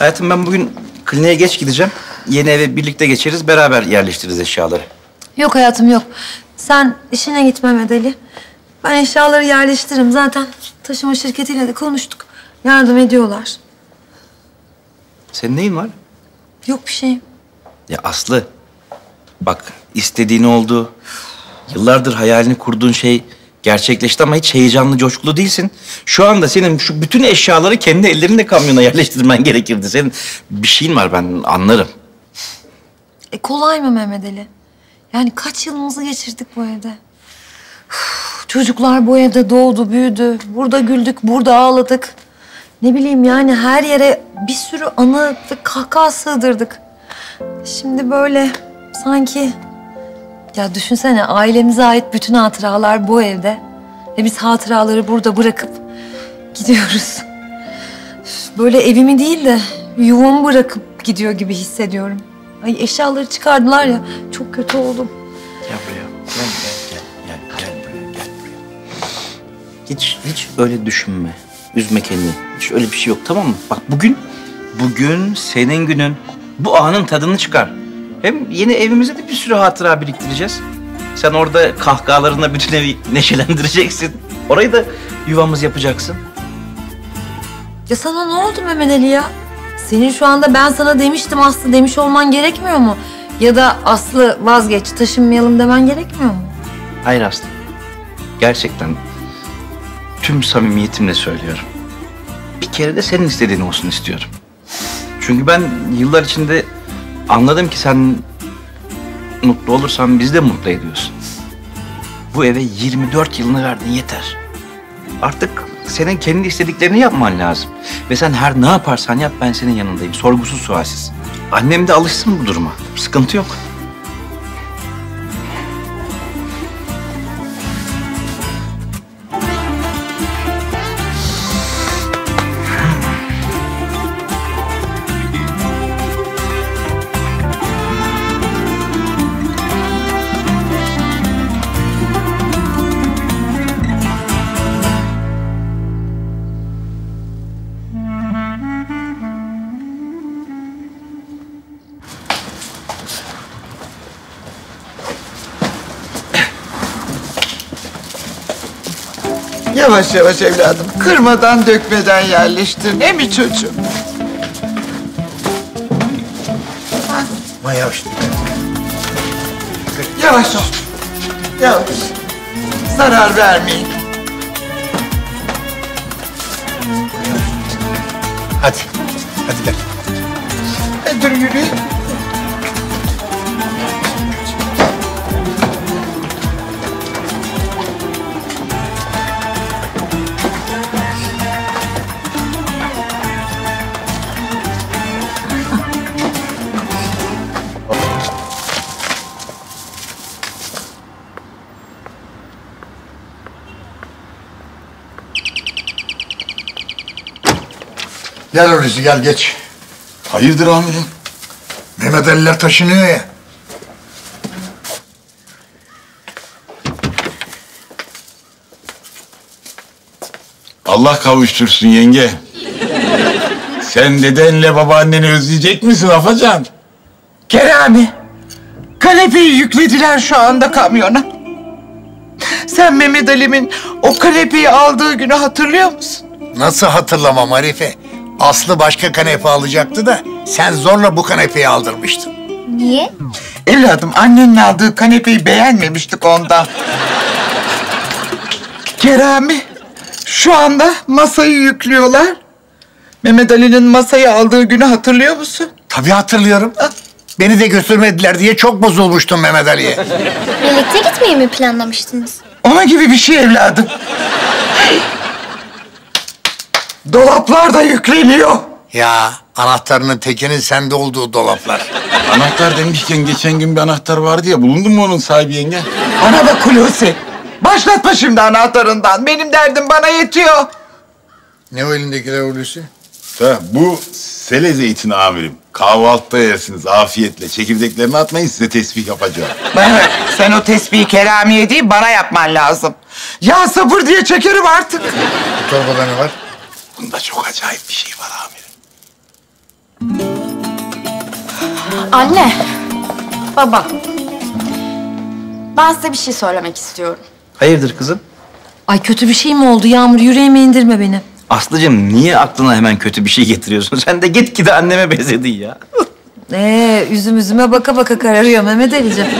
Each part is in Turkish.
Hayatım ben bugün kliniğe geç gideceğim. Yeni eve birlikte geçeriz, beraber yerleştiririz eşyaları. Yok hayatım yok. Sen işine git Mehmet Ali. Ben eşyaları yerleştiririm. Zaten taşıma şirketiyle de konuştuk. Yardım ediyorlar. Senin neyin var? Yok bir şey. Ya Aslı, bak istediğin oldu. Yıllardır hayalini kurduğun şey gerçekleşti ama hiç heyecanlı, coşkulu değilsin. Şu anda senin şu bütün eşyaları kendi ellerinle kamyona yerleştirmen gerekirdi. Senin bir şeyin var ben anlarım. E kolay mı Mehmet Ali? Yani kaç yılımızı geçirdik bu evde? Çocuklar bu evde doğdu, büyüdü. Burada güldük, burada ağladık. Ne bileyim yani her yere bir sürü anı ve kahkaha sığdırdık. Şimdi böyle sanki... Ya düşünsene ailemize ait bütün hatıralar bu evde. Ve biz hatıraları burada bırakıp gidiyoruz. Böyle evimi değil de yuvamı bırakıp gidiyor gibi hissediyorum. Ay eşyaları çıkardılar ya çok kötü oldum. Gel buraya. Gel, gel, gel, gel, gel buraya, gel buraya. Hiç, hiç öyle düşünme. Üzme kendini. Hiç öyle bir şey yok tamam mı? Bak bugün, bugün senin günün. Bu anın tadını çıkar. Hem yeni evimize de bir sürü hatıra biriktireceğiz. Sen orada kahkahalarına bütün evi neşelendireceksin. Orayı da yuvamız yapacaksın. Ya sana ne oldu Mehmet Ali ya? Senin şu anda ben sana demiştim Aslı demiş olman gerekmiyor mu? Ya da Aslı vazgeç taşınmayalım demen gerekmiyor mu? Hayır Aslı. Gerçekten tüm samimiyetimle söylüyorum. Bir kere de senin istediğin olsun istiyorum. Çünkü ben yıllar içinde anladım ki sen mutlu olursan bizi de mutlu ediyorsun. Bu eve 24 yılını verdin yeter. Artık senin kendi istediklerini yapman lazım. Ve sen her ne yaparsan yap ben senin yanındayım. Sorgusuz sualsiz. Annem de alışsın bu duruma. Sıkıntı yok. Yavaş yavaş evladım. Kırmadan dökmeden yerleştir. Ne mi çocuğum? Ama yavaş. Yavaş ol. Yavaş. Zarar vermeyin. Hadi. Hadi gel. E, dur yürüyün. Gel Hulusi gel geç. Hayırdır amirim? Mehmet Ali'ler taşınıyor ya. Allah kavuştursun yenge. Sen dedenle babaanneni özleyecek misin Afacan? Kerami. Kanepeyi yüklediler şu anda kamyona. Sen Mehmet Ali'min o kanepeyi aldığı günü hatırlıyor musun? Nasıl hatırlamam Arife? Aslı başka kanepe alacaktı da sen zorla bu kanepeyi aldırmıştın. Niye? Evladım annenin aldığı kanepeyi beğenmemiştik ondan. Kerami, şu anda masayı yüklüyorlar. Mehmet Ali'nin masayı aldığı günü hatırlıyor musun? Tabii hatırlıyorum. Beni de götürmediler diye çok bozulmuştum Mehmet Ali'ye. Birlikte gitmeyi mi planlamıştınız? Ona gibi bir şey evladım. Dolaplar da yükleniyor. ya anahtarının tekinin sende olduğu dolaplar. Anahtar demişken geçen gün bir anahtar vardı ya bulundu mu onun sahibi yenge? Bana bak Hulusi. Başlatma şimdi anahtarından. Benim derdim bana yetiyor. Ne o elindekiler Hulusi? Ha, bu sele zeytini amirim. Kahvaltıda yersiniz afiyetle. Çekirdeklerini atmayın size tesbih yapacağım. Bana bak, sen o tesbihi keramiye değil bana yapman lazım. Ya sabır diye çekerim artık. Bu torbada ne var? Bunda çok acayip bir şey var amirim. Anne, baba. Ben size bir şey söylemek istiyorum. Hayırdır kızım? Ay kötü bir şey mi oldu Yağmur? Yüreğime indirme beni. Aslıcığım niye aklına hemen kötü bir şey getiriyorsun? Sen de gitgide anneme benzedin ya. Ee, üzüm üzüme baka baka kararıyor Mehmet Ali'ciğim.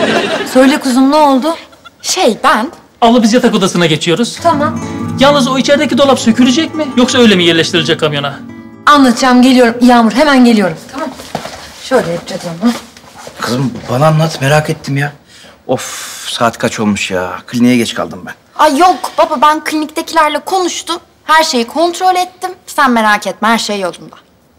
Söyle kuzum ne oldu? Şey ben, Abla biz yatak odasına geçiyoruz. Tamam. Yalnız o içerideki dolap sökülecek mi? Yoksa öyle mi yerleştirilecek kamyona? Anlatacağım geliyorum. Yağmur hemen geliyorum. Tamam. Şöyle yapacağız ama. Kızım bana anlat merak ettim ya. Of saat kaç olmuş ya. Kliniğe geç kaldım ben. ay yok baba ben kliniktekilerle konuştum. Her şeyi kontrol ettim. Sen merak etme her şey yolunda.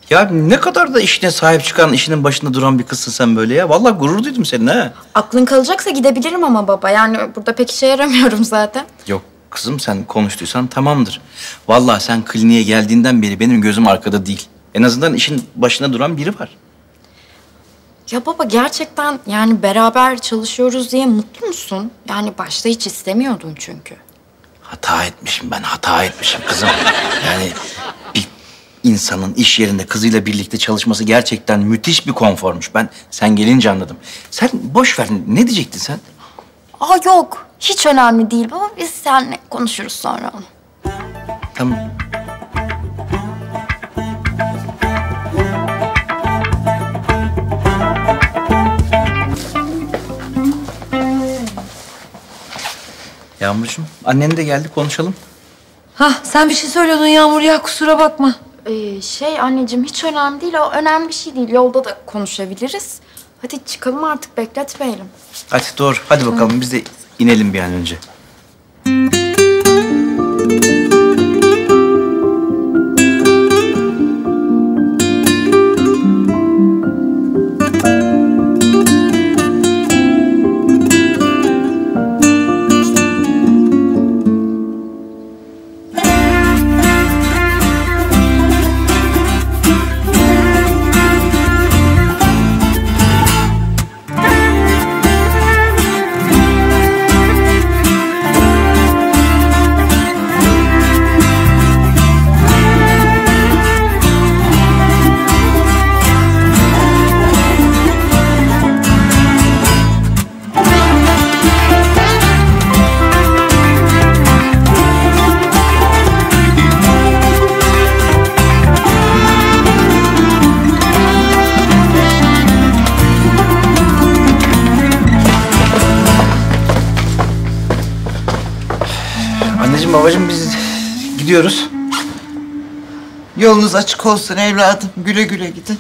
Ya ne kadar da işine sahip çıkan, işinin başında duran bir kızsın sen böyle ya. Vallahi gurur duydum seninle ha. Aklın kalacaksa gidebilirim ama baba. Yani burada pek işe yaramıyorum zaten. Yok kızım sen konuştuysan tamamdır. Vallahi sen kliniğe geldiğinden beri benim gözüm arkada değil. En azından işin başında duran biri var. Ya baba gerçekten yani beraber çalışıyoruz diye mutlu musun? Yani başta hiç istemiyordun çünkü. Hata etmişim ben, hata etmişim kızım. Yani bir insanın iş yerinde kızıyla birlikte çalışması gerçekten müthiş bir konformuş. Ben sen gelince anladım. Sen boş ver, ne diyecektin sen? Aa yok hiç önemli değil baba. Biz seninle konuşuruz sonra onu. Tamam. Yağmurcuğum, annen de geldi konuşalım. Hah sen bir şey söylüyordun Yağmur ya kusura bakma. Ee, şey anneciğim hiç önemli değil. O önemli bir şey değil. Yolda da konuşabiliriz. Hadi çıkalım artık bekletmeyelim. Hadi doğru, hadi bakalım biz de inelim bir an önce. Anneciğim, babacığım biz gidiyoruz. Yolunuz açık olsun evladım. Güle güle gidin.